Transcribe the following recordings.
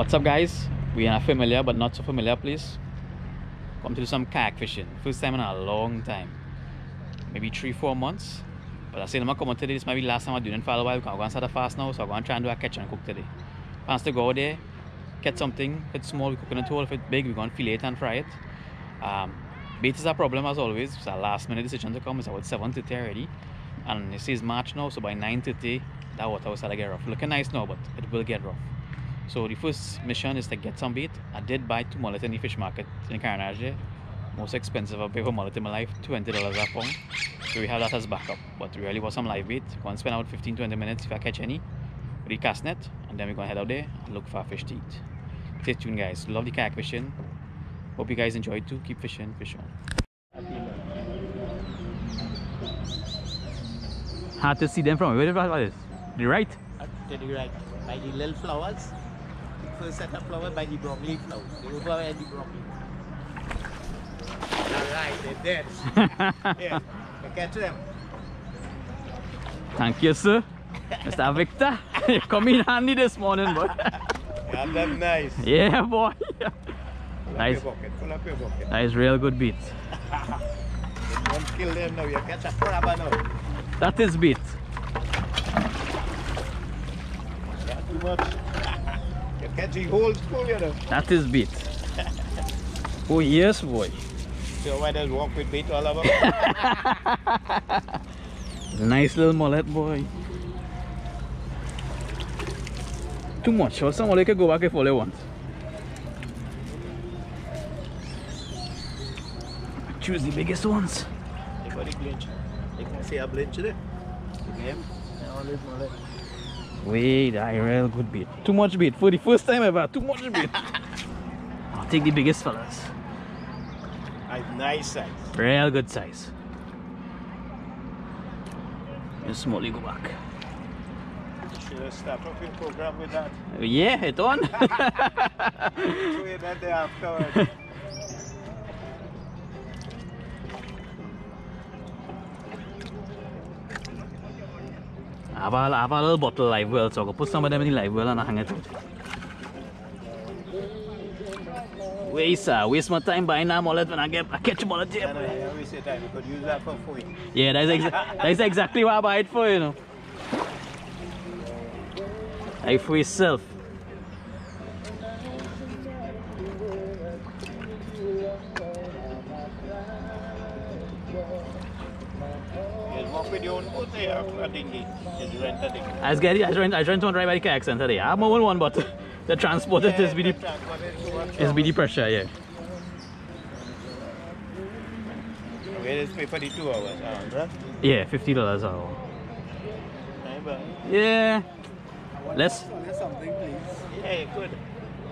What's up guys? We are familiar but not so familiar please. Come to do some kayak fishing. First time in a long time. Maybe three, four months. But I said I'm gonna come out today. This might be last time I'm doing it for a while. I'm to start a fast now, so I'm gonna try and do a catch and cook today. Plans to go there, catch something. If it's small, we cook in a tool. If it's big, we're gonna fillet it and fry it. Um, bait is a problem as always. It's a last minute decision to come. It's about 7.30 already. And it says March now, so by 9.30, that water will start to get rough. Looking nice now, but it will get rough. So the first mission is to get some bait. I did buy two mullet in the fish market in Carenage. Most expensive I've ever mullet in my life, $20 a pound. So we have that as backup. But really want some live bait. To spend out 15-20 minutes if I catch any the cast net. And then we're going to head out there and look for a fish to eat. Stay tuned guys. Love the kayak fishing. Hope you guys enjoyed too. Keep fishing, fish on. Hard to see them from where is? The right? to the right by the little flowers. First set of flowers by the broccoli flowers. The over and the broccoli. Alright, they're dead. yeah, catch them. Thank you, sir. Mr. Victor, you come in handy this morning, boy. Have them nice. yeah, boy. Pull Nice. bucket, pull up your bucket. That is real good beat. Don't kill them now, you catch a crabber now. That is beat. Yeah, too much. You catch whole school, you know. That is beat. Oh yes, boy. So why does walk with bait all over? Nice little mullet, boy. Too much. Or someone can go back if all they want. Choose the biggest ones. they got the blinch. They can see a blinch there. See them? They always mullet. Wait, I real good beat. Too much beat. For the first time ever, too much beat. I'll take the biggest fellas. A nice size. Real good size. And smallly go back. Should have started off your program with that. Yeah, it on. Throw it that day afterwards. I have a, I have a little bottle of live well, so I'll put some of them in the live well and I'll hang it out. Waste, uh, waste my time buying that mullet when I get I catch a mullet I here. know, you waste your time. You could use that for food. Yeah, that's, exa that's exactly what I buy it for, you know. Like for yourself. You rent a. I was getting, I rent, I rent one right by the kayak center there. I have my own one, but the transport it is be the, transport is too much is be the pressure, yeah. Where is pay for the two hours? Ah. Yeah, fifty dollars an hour. Yeah. Let's something, please. Yeah, you could.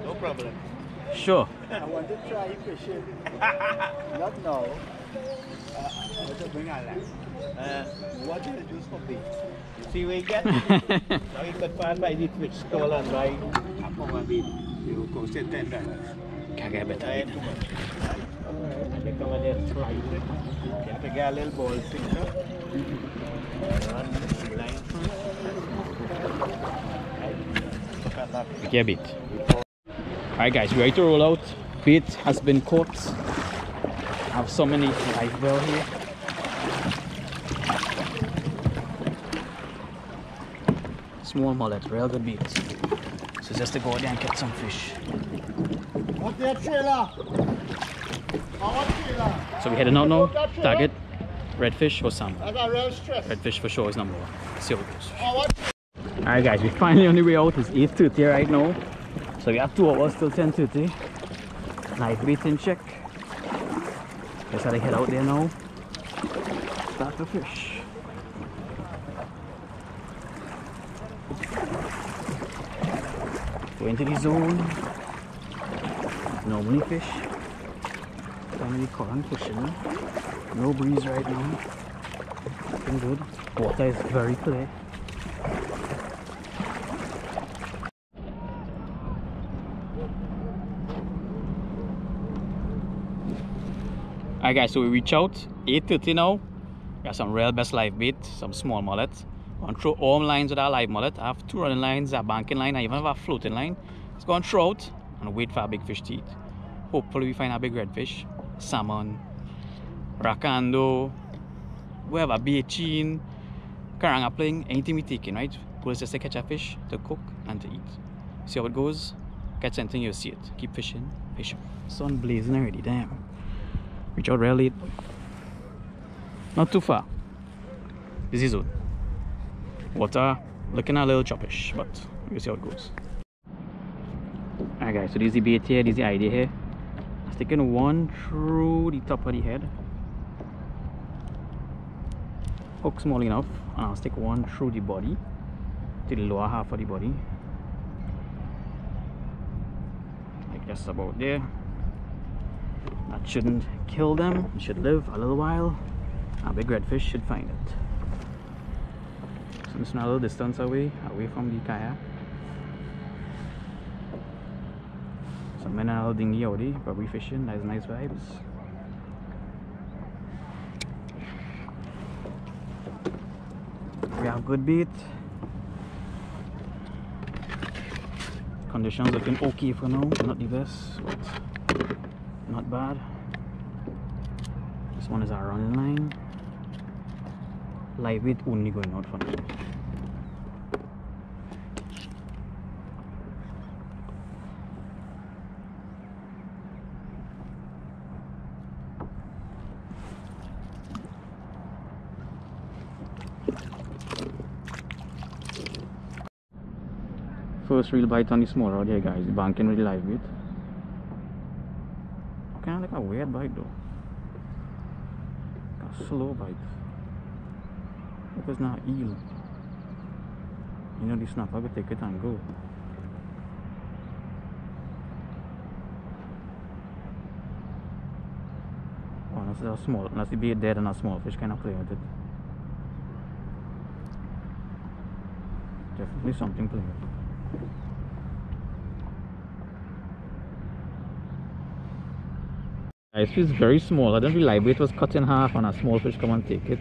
No problem. sure. I want to try fishing. Not now. What do? See you get? now you could pass by the fish stall and buy a bait. You cost it ten. Can get better. Get a little ball sinker. Run the that. Alright guys, we ready to roll out. Bait has been caught. I have so many live well here. Small mullet, real good bait. So just to go there and catch some fish. What's that trailer? So we heading out now. Target, redfish or salmon. I got real stress. Redfish for sure is number one. See how it goes. What? Alright guys, we're finally on the way out. It's 8.30 right now. So we have two hours till 10.30. Live bait in check. Guess how they head out there now. Start the fish. Go into the zone. Normally fish. Family current fishing. No breeze right now. Looking good. Water is very clear. Alright guys, so we reach out 8.30 now. Got some real best live bait, some small mullet. Gonna throw all lines with our live mullet. I have two running lines, a banking line, I even have a floating line. Let's go on trout and wait for a big fish to eat. Hopefully we find a big redfish, salmon, racando, whatever, beachin, karanga playing, anything we taking, right? Goal is just to catch a fish, to cook and to eat. See how it goes? Catch something, you'll see it. Keep fishing, fishing. Sun blazing already, damn. Reach out real late. Not too far. Busy zone. Water looking a little choppish, but we'll see how it goes. Alright guys, so this is the bait here, this is the idea here. I'm sticking one through the top of the head. Hook small enough, and I'll stick one through the body, to the lower half of the body. Like that's about there. That shouldn't kill them, it should live a little while. A big redfish should find it. So I'm just a little distance away, away from the kayak. Some men are dinghy already, probably fishing, nice nice vibes. We have good beat. Conditions looking okay for now, not the best, but not bad. This one is our running line. Live weight only going out for now. First real bite on the small rod here guys, the banking really live bait. Kinda like a weird bite though. A slow bite. Hope it's not eel. You know the snapper will take it and go. Oh, that's a small, that's the bait dead and a small fish kind of play with it. Definitely something playing with it. Fish is very small. I don't really like it was cut in half and a small fish come and take it.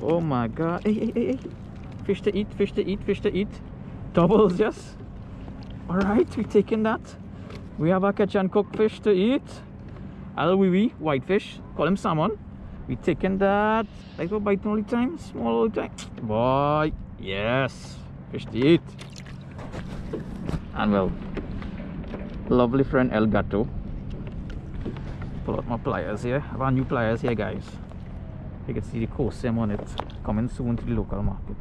Oh my god. Hey, hey, hey, hey. Fish to eat, fish to eat, fish to eat. Doubles, yes. Alright, we taking that. We have a catch and cook fish to eat. Alwiwi, white fish. Call him salmon. We taking that. Like go bite the time. Small all time. Boy. Yes. Fish to eat. And well, lovely friend El Gato pull out my pliers here. I have new pliers here guys. You can see the KoS M on it. Coming soon to the local market.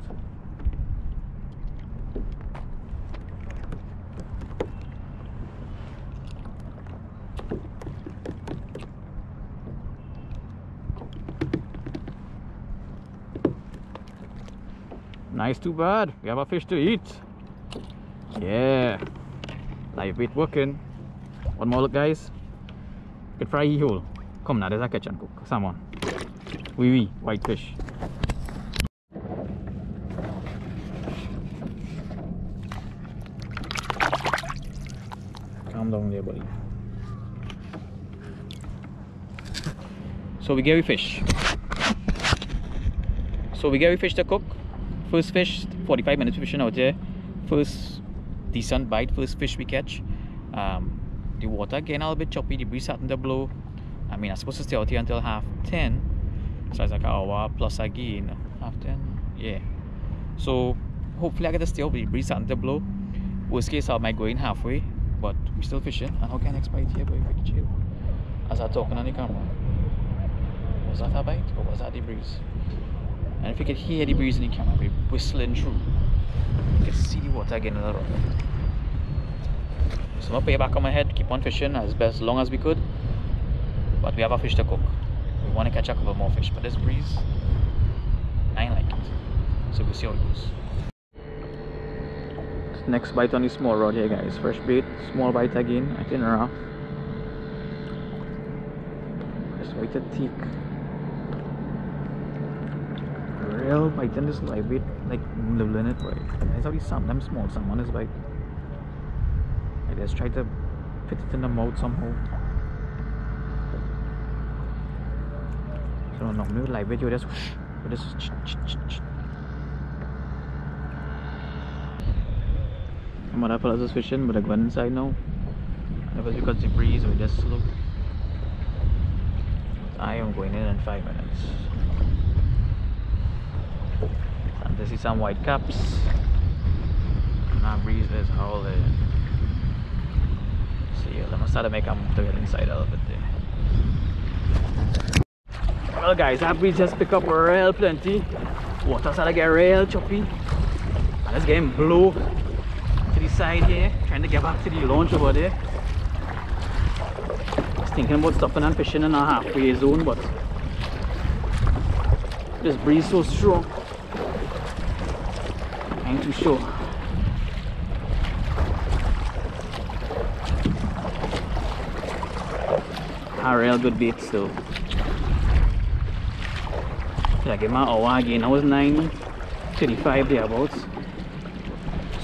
Nice too bad. We have a fish to eat. Yeah. Live bait working. One more look guys. Good fry hole. Come now, there's a catch and cook. Salmon. Wee wee, white fish. Calm down there, buddy. So we get a fish. So we get a fish to cook. First fish, 45 minutes fishing out there. First decent bite, first fish we catch. Um, the water getting a little bit choppy, the breeze starting to blow. I mean, I'm supposed to stay out here until half 10. So it's like an hour plus again. Half 10, yeah. So hopefully I get to stay out the breeze starting to blow. Worst case, I might go in halfway, but we're still fishing. And how can I expect here, boy? Pretty chill. As I'm talking on the camera. Was that a bite or was that the breeze? And if you could hear the breeze in the camera, we're whistling through. You can see the water getting a little. So I'm pay back on my head, keep on fishing as best as long as we could. But we have a fish to cook. We want to catch a couple more fish, but this breeze, I ain't like it. So we'll see how it goes. Next bite on the small rod here guys. Fresh bait, small bite again, I think rough. Just wait a teak. Real bite in this live bait, like nibbling it right. That's how these sometimes small someone is bite. Just try to fit it in the mouth somehow. So normally live bait you just whoosh, you just ch ch ch ch. Some other fellas is fishing, but they're going inside now. It was because the breeze was just slow. I am going in in five minutes. And this is some white caps. And that breeze is howling. See, let me start to make a move to get inside a little bit. Well guys, that we just pick up real plenty. Water started get real choppy. And it's getting blow to the side here, trying to get back to the launch over there. I was thinking about stopping and fishing in a halfway zone, but this breeze so strong. I ain't too sure. A real good bait. Should I give my hour again? I was 9.35 thereabouts.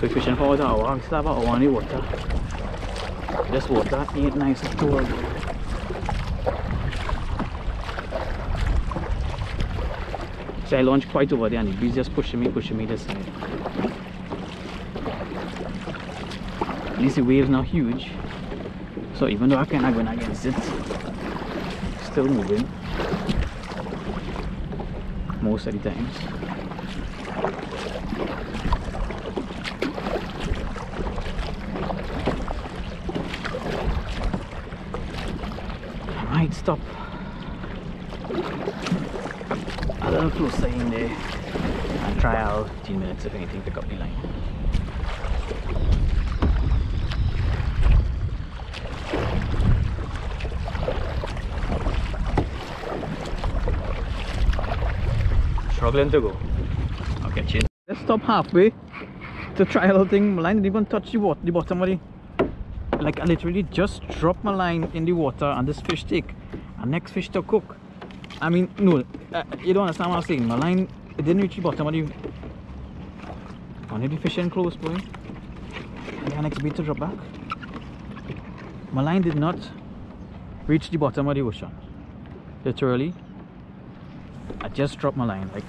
So fishing for the hour, we still have an hour on the water. This water ain't nice at all. So I launched quite over there and the breeze just pushing me, pushing me this side. At least the wave's not huge. So even though I cannot going against it, still moving most of the times. I might stop a little closer in there and try out 15 minutes if anything pick up the line. Struggling to go. Okay, chin. Let's stop halfway to try a little thing. My line didn't even touch the water, the bottom of the. Like I literally just dropped my line in the water and this fish take. And next fish to cook. I mean, no, uh, you don't understand what I'm saying. My line it didn't reach the bottom of the. Only the fish in close, boy. And the next bait to drop back. My line did not reach the bottom of the ocean. Literally, I just dropped my line like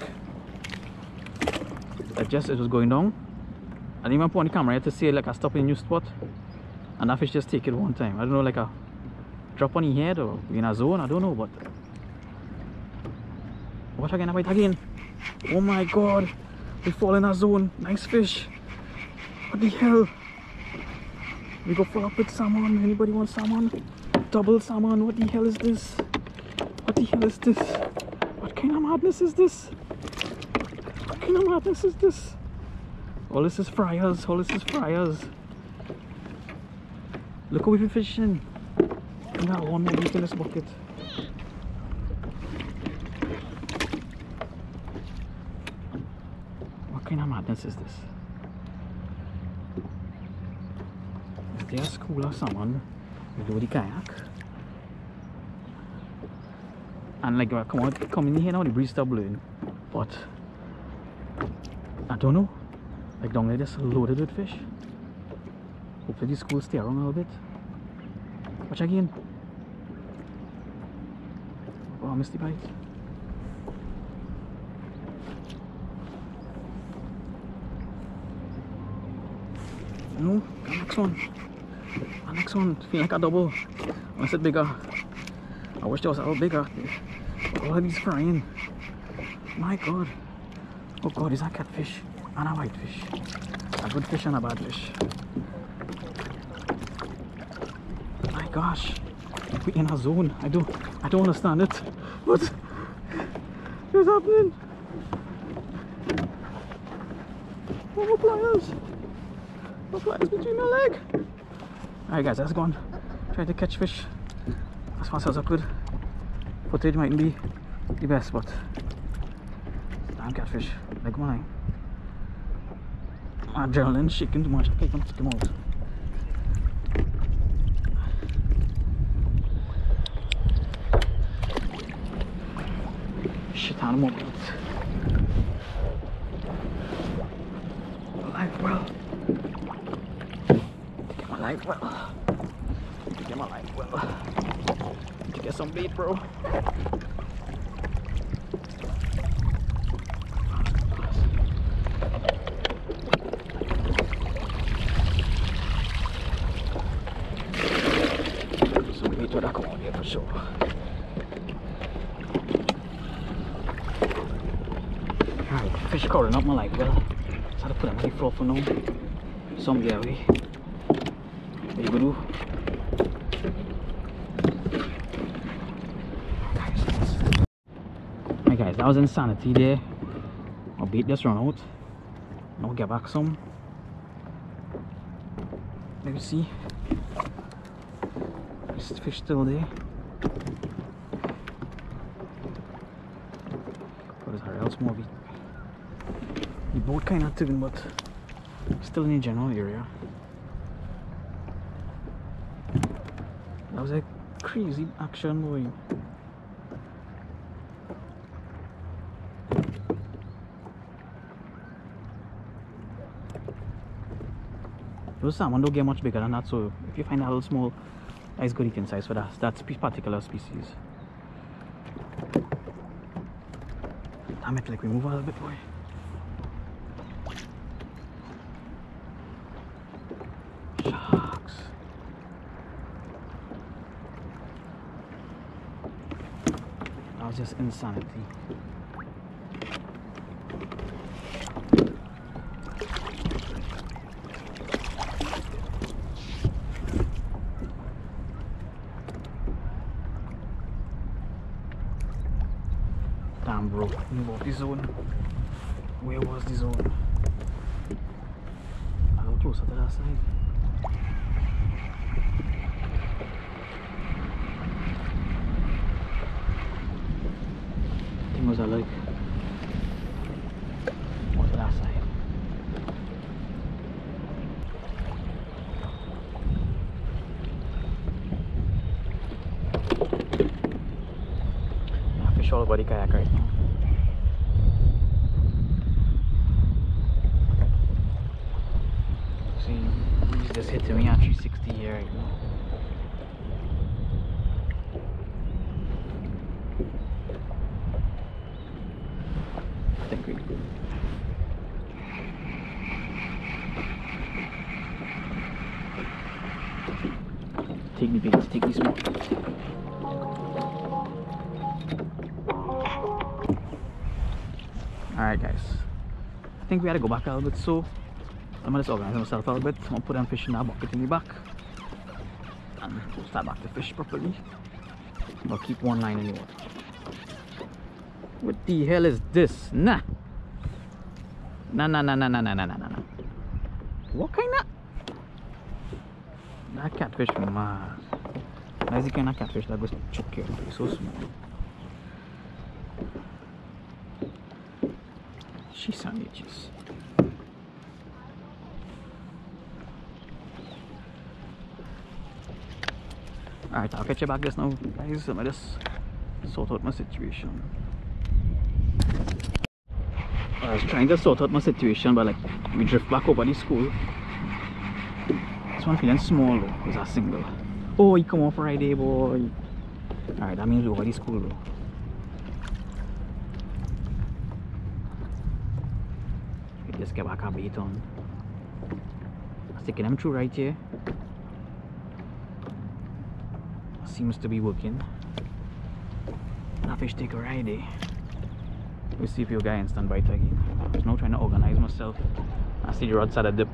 I just it was going down. I didn't even put on the camera to see like I stop in a new spot. And that fish just take it one time. I don't know like a drop on the head or in a zone I don't know but what again I again? Oh my god we fall in a zone. Nice fish. What the hell? We go full up with salmon. Anybody want salmon? Double salmon. What the hell is this? What the hell is this what kind of madness is this? What kind of madness is this? All this is fryers, all this is fryers. Look what we've been fishing. We got one more in this bucket. What kind of madness is this? Is there a school or someone with the kayak? And like come on come in here now the breeze start blowing. But I don't know. Like down there just loaded with fish. Hopefully the school stay around a little bit. Watch again. Oh I missed the bite. No next one. Next one feel like a double. I said bigger. I wish there was a little bigger all of these frying. My god. Oh god, is that catfish and a whitefish? A good fish and a bad fish. My gosh. We in a zone. I don't I don't understand it. What is happening? Oh my pliers. My pliers between my leg. Alright guys, let's go on. Try to catch fish as fast as I could footage mightn't be the best, but damn catfish, big money. My adrenaline shaking too much, I can't come out. Shit out of moment. Life well. Get my life well. Just on beat, bro. fish caught up my leg well. So I had to put a really fluff for them. Some gear, we. There you go do. That was insanity there. I'll beat this run out. I'll get back some. Let me see. This fish still there. What is our else more? The boat kinda tugging but still in the general area. That was a crazy action boy. Those salmon don't get much bigger than that, so if you find a little small, that's good eating size for that, that particular species. Damn it, like we move a little bit, boy. Sharks. That was just insanity. Damn, bro. Move off the zone. Where was the zone? Little closer to that side. Thing was I like. More to that side. Yeah, fish all over the kayak right now. We had to go back a little bit so I'm gonna just organize myself a little bit. I'm gonna put them fish in that bucket in the back. And start back to fish properly. But keep one line in the water. What the hell is this? Nah. Nah nah nah nah nah nah nah nah nah. What kind of that catfish mad. That's the kind of catfish that goes choke you. So small. Alright, I'll catch you back just now, guys. Me just sort out my situation. I was trying to sort out my situation, but like we drift back over the school. This one feeling small though, it's a single. Oh, you come on Friday, boy. Alright, that means we're over the school though. We just get back our bait on. Sticking them through right here. Seems to be working. Now fish take a ride eh? We'll see if you guys instant standby. I was now trying to organize myself. I see the rod side of dip.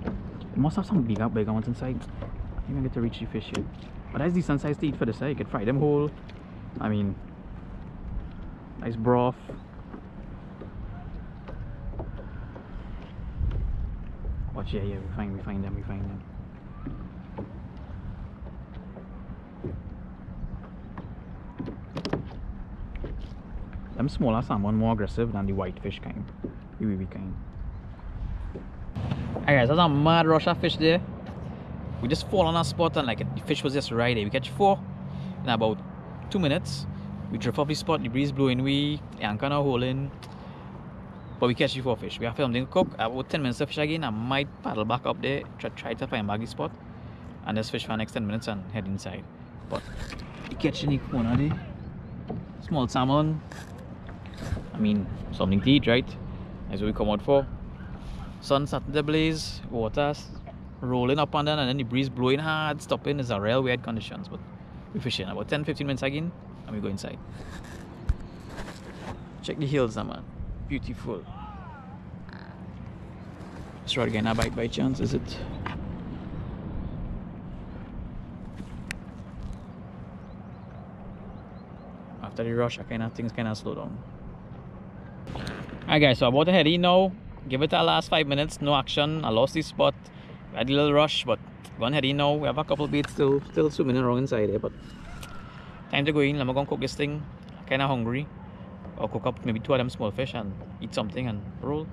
It must have some bigger, bigger ones inside. I even get to reach the fish yet. But that's decent size to eat for the side. You could fry them whole. I mean, nice broth. Yeah, yeah, we find, we find them, we find them. Them smaller salmon more aggressive than the whitefish kind. The wee kind. Alright guys, that's a mad rush of fish there. We just fall on a spot and like the fish was just right there. We catch four in about two minutes. We drift off the spot, the breeze blowing, we anchor now holding. But we catch the four fish. We are filming cook. About 10 minutes of fish again. I might paddle back up there, try, try to find a baggy spot. And just fish for the next 10 minutes and head inside. But we catch the corner there. Small salmon. I mean, something to eat, right? That's what we come out for. Sun starting to blaze, water rolling up and down and then the breeze blowing hard, stopping. It's a real weird conditions, but we're fishing. About 10 15 minutes again, and we go inside. Check the hills, man. Beautiful. Let's try again. A bite by chance, is it? After the rush, I kind of things kind of slow down. Alright, guys. So about to head in now. Give it a last five minutes. No action. I lost this spot. Had a little rush, but go ahead in now. We have a couple baits still, still swimming around inside there, but time to go in. I'm gonna cook this thing. Kind of hungry. I'll cook up maybe two of them small fish and eat something and roll.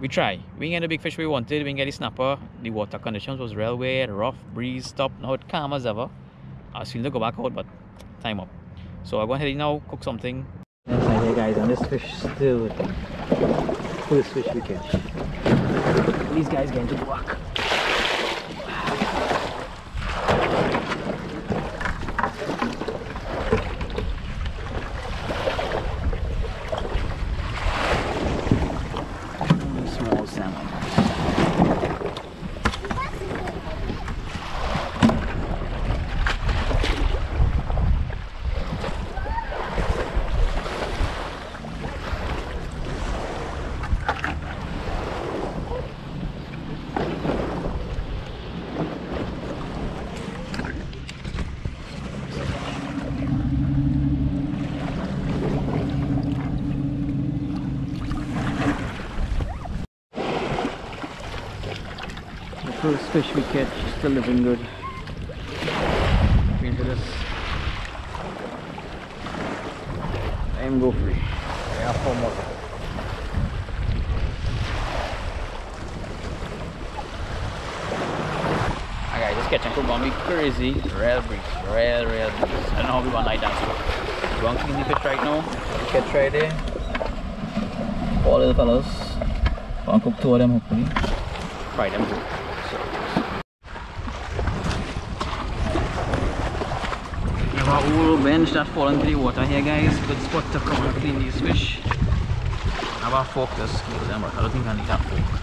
We try. We get the big fish we wanted. We get the snapper. The water conditions was real weird, rough, breeze, stop. Now it calm as ever. I was feeling to go back out, but time up. So I'll go ahead now, cook something. Here guys, and this fish still first fish we catch. These guys getting to work. Small salmon. The first fish we catch is still living good. Into this. I'm go free. I have four more. Alright, this catch and cook gonna be crazy. Real breeze, real, real breeze. I don't know how we want like that. So, we want to clean the fish right now. The catch right there. Four little fellas. Gonna cook two of them hopefully. Fry them too. So. We have a whole bench that fall into the water here guys. Good spot to come and clean these fish. Have a fork to scale them, but I don't think I need that fork.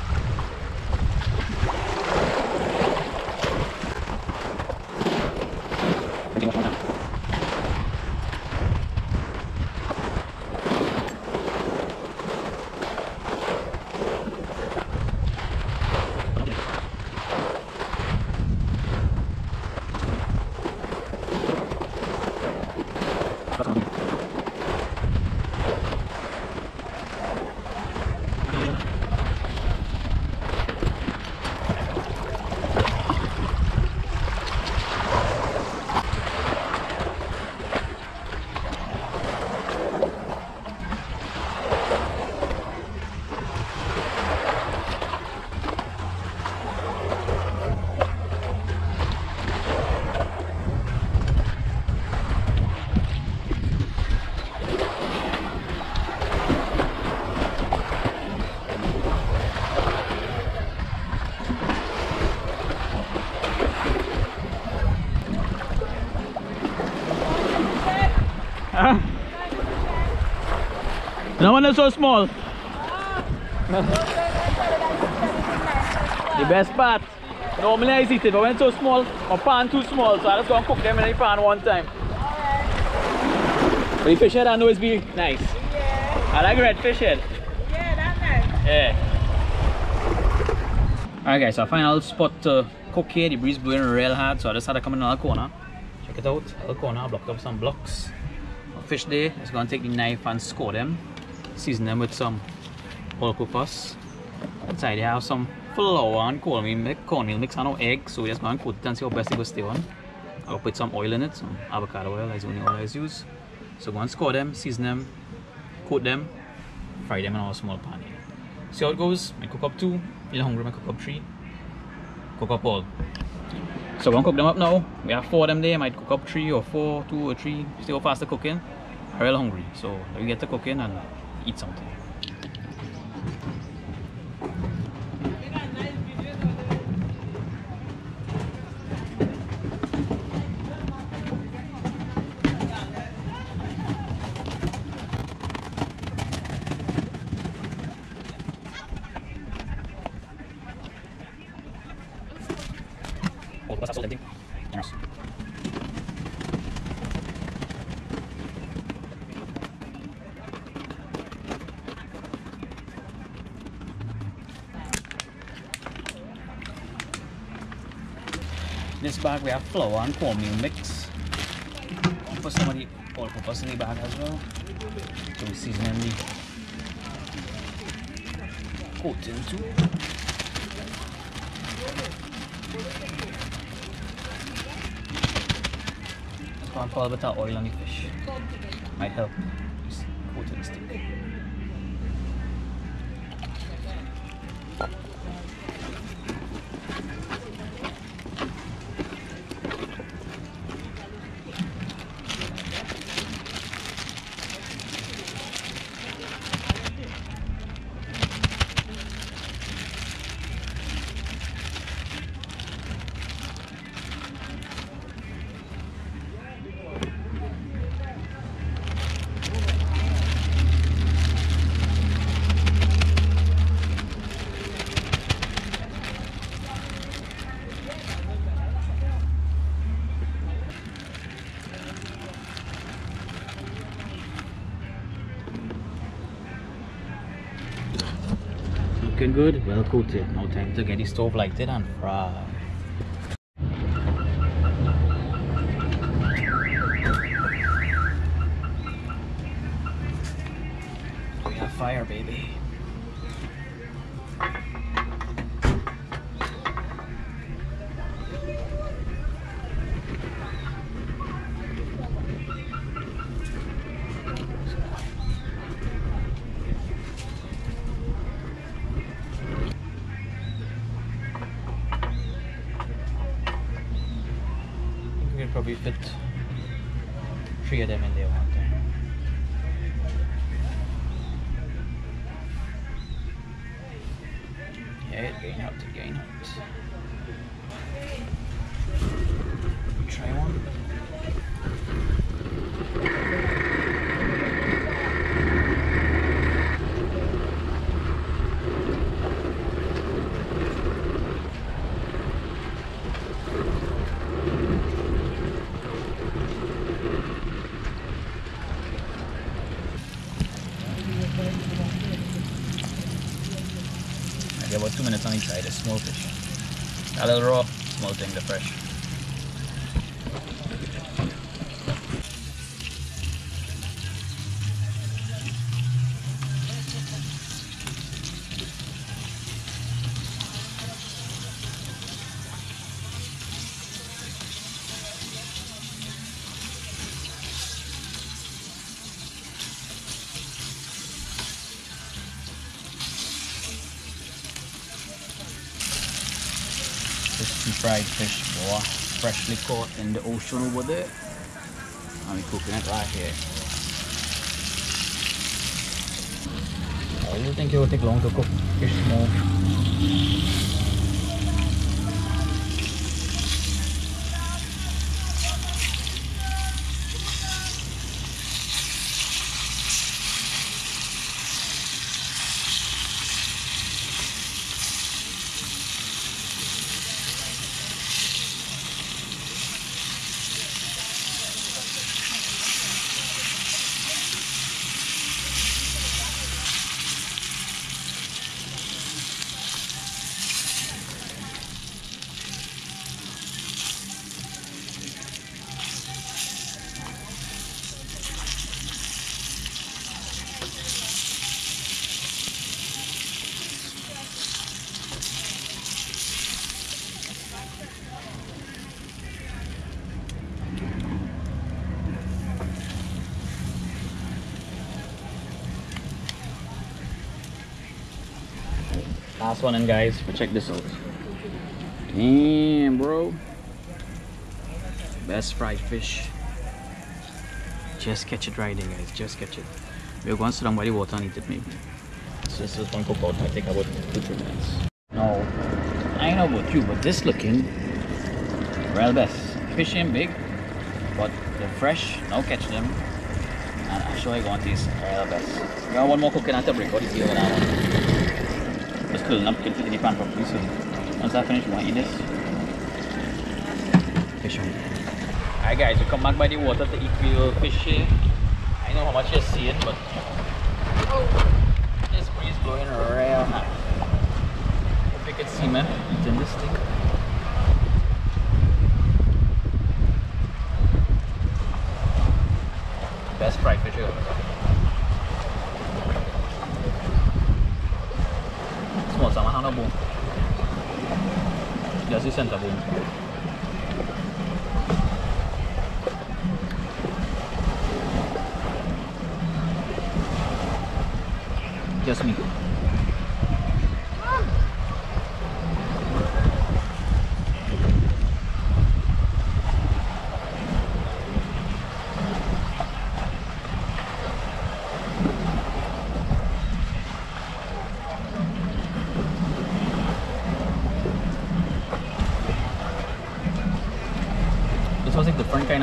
No one is so small. the best part. Normally I eat it, but when it's so small, my pan too small, so I just go and cook them in the pan one time. But the fish head I know is be nice. Yeah, I like red fish head. yeah, that's nice. Yeah. Alright guys, so final spot to cook here. The breeze blowing real hard, so I just had to come in another corner. Check it out, another corner, I blocked up some blocks. Fish there, just gonna take the knife and score them. Season them with some all-purpose. Inside they have some flour and cornmeal, cornmeal mix and no egg, so we just gonna coat it and see how best it will stay on. I'll put some oil in it, some avocado oil is the only oil I use. So go and score them, season them, coat them, fry them in our small pan here. See how it goes? I cook up two, you're hungry, I cook up three, cook up all. So we're cook them up now. We have four of them there, might cook up three or four, two or three, see how fast they're cooking. I'm real hungry, so let me get to cooking and eat something. Hold the bus, I. Yes. This bag we have flour and cornmeal mix. I'll put some of the all-purpose in the bag as well. So we season the coating too. Just gonna pour a bit of oil on the fish. Might help. Good, well coated. Now time to get the stove lighted and fry. We could probably fit three of them in there one time. Yeah, gain out again out. Try one. Maybe about two minutes on each side, a small fish. Raw, small thing, the fresh. Crispy fried fish, boy. Freshly caught in the ocean over there. We cooking it right here. I don't think it will take long to cook fish small. Last one in guys, but check this out. Damn bro. Best fried fish. Just catch it right there guys, just catch it. We're going to the water and eat it maybe. So this is one cook out, might take about two, three minutes. No, I know about you, but this looking real best. Fish ain't big, but they're fresh, now catch them. And I'm sure I want these real best. We got one more cooking at the break, what do you see over that one? Just fill napkin to the pan properly so once I finish, we want to eat this. Fish on. Alright guys, we come back by the water to eat real fish here. I know how much you're seeing, but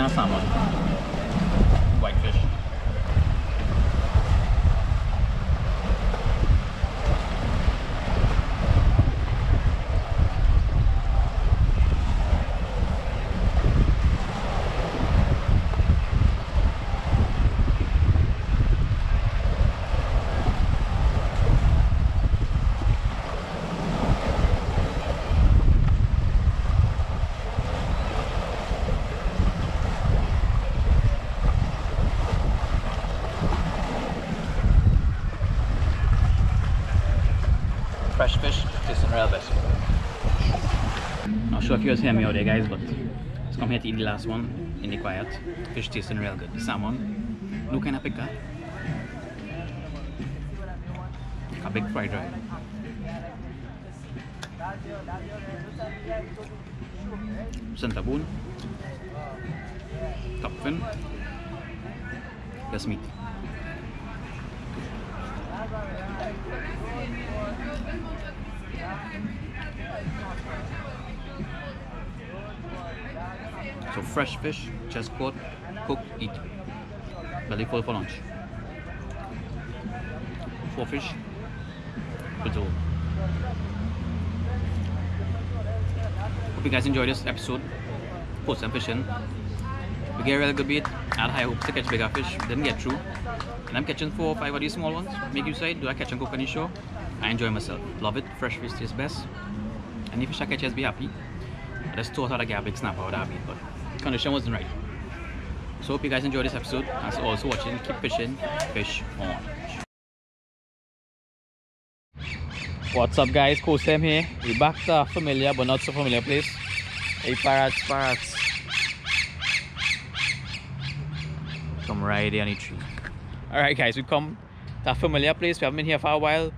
300 Fresh fish, tasting real best. Not sure if you guys hear me out there guys, but let's come here to eat the last one in the quiet. Fish tasting real good. The salmon, look kind of picker. A big fried right. Center bone. Top fin. Just meat. So fresh fish, just caught, cook, eat. Belly full for lunch. Four fish, all. Hope you guys enjoyed this episode. Post some fishing. We get a really good bait. I had high hopes to catch bigger fish. Didn't get through. And I'm catching four or five of these small ones. Make you say, do I catch and cook the show? I enjoy myself. Love it. Fresh fish tastes best. Any fish I catch, just be happy. I just thought I'd get a big snapper out that bait, but condition wasn't right. So hope you guys enjoyed this episode. As also watching, keep fishing, fish on. What's up guys, KoS M here. We back to a familiar but not so familiar place. Hey parrots, parrots. Come right there on the tree. Alright guys, we come to a familiar place. We haven't been here for a while.